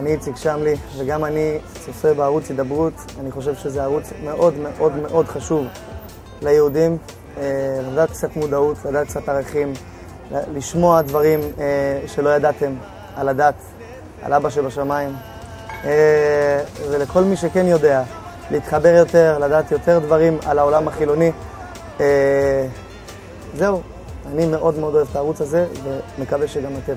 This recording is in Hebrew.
אני איציק שמלי, וגם אני צופה בערוץ הידברות. אני חושב שזה ערוץ מאוד מאוד מאוד חשוב ליהודים. אה, לדעת קצת מודעות, לדעת קצת ערכים, לשמוע דברים אה, שלא ידעתם על הדת, על אבא שבשמיים. אה, ולכל מי שכן יודע, להתחבר יותר, לדעת יותר דברים על העולם החילוני. זהו, אני מאוד מאוד אוהב את הערוץ הזה, ומקווה שגם אתם.